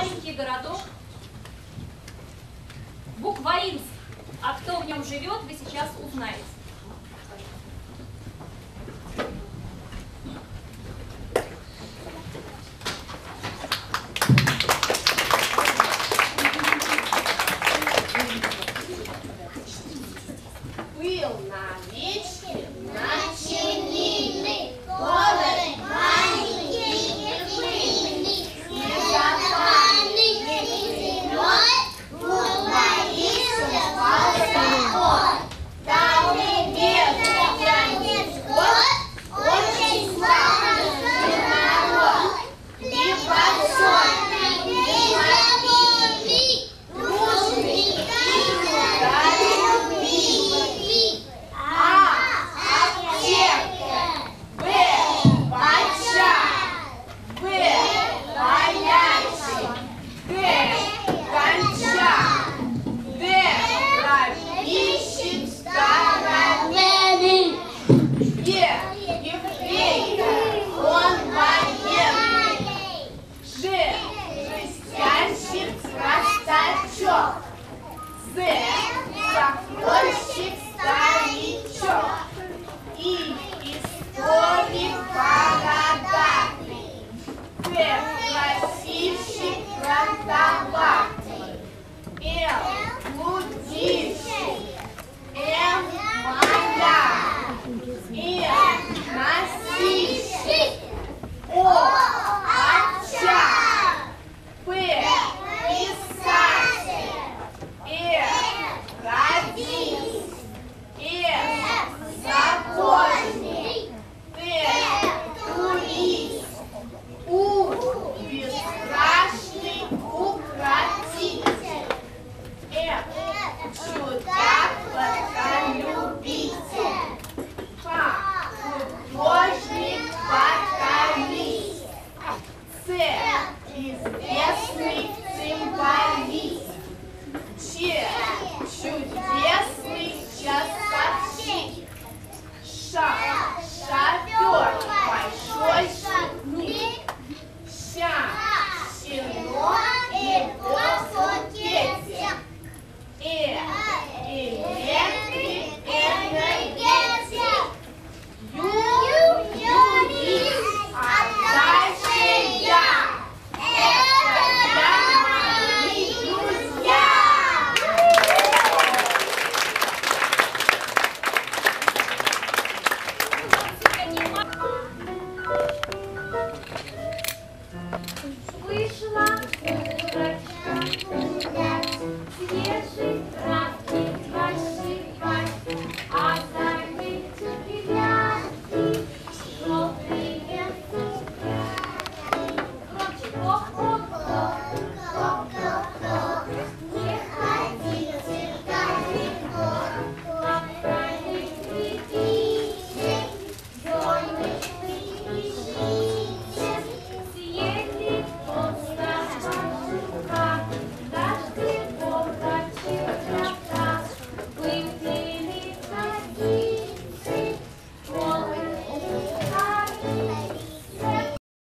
маленький городок Букваринск. А кто в нем живет, вы сейчас узнаете. Был на вечере, на Pierwszy raz.